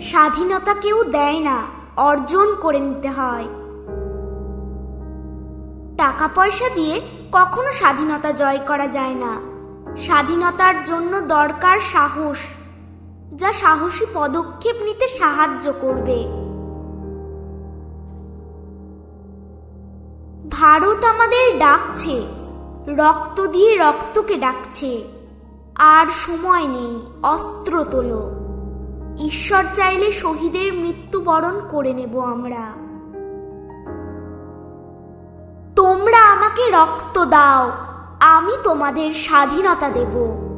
স্বাধীনতা কেউ দেয় না, অর্জন করে নিতে হয়। টাকা পয়সা দিয়ে কখনো স্বাধীনতা জয় করা যায় না। স্বাধীনতার জন্য দরকার সাহস, যা সাহসী পদক্ষেপ নিতে সাহায্য করবে। ভারত আমাদের ডাকছে, রক্ত দিয়ে রক্তকে ডাকছে। আর সময় নেই, অস্ত্র তোলো। ঈশ্বর চাইলে শহীদের মৃত্যুবরণ করে নেব আমরা। তোমরা আমাকে রক্ত দাও, আমি তোমাদের স্বাধীনতা দেব।